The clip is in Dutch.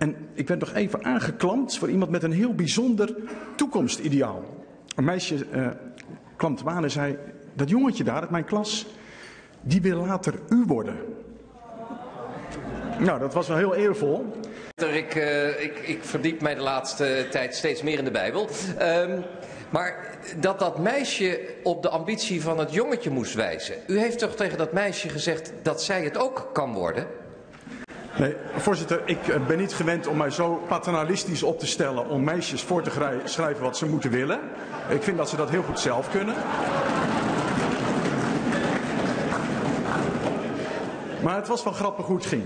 En ik werd nog even aangeklampt voor iemand met een heel bijzonder toekomstideaal. Een meisje uh, me aan en zei: Dat jongetje daar uit mijn klas, die wil later u worden. Nou, dat was wel heel eervol. Ik, uh, ik, ik verdiep mij de laatste tijd steeds meer in de Bijbel. Um, maar dat dat meisje op de ambitie van het jongetje moest wijzen. U heeft toch tegen dat meisje gezegd dat zij het ook kan worden? Nee, voorzitter, ik eh, ben niet gewend om mij zo paternalistisch op te stellen om meisjes voor te schrijven wat ze moeten willen. Ik vind dat ze dat heel goed zelf kunnen. Maar het was wel grappig hoe het ging.